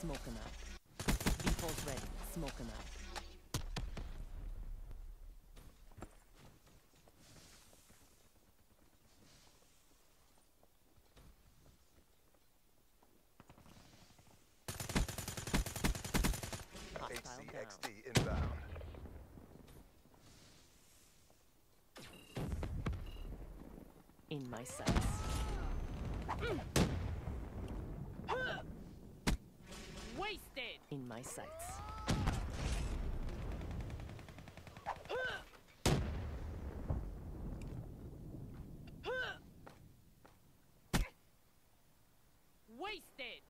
Smoke 'em out. V4's ready. Smoke 'em out. Hostile. HCXD inbound. In my sights. Hmm. wasted! In my sights. wasted!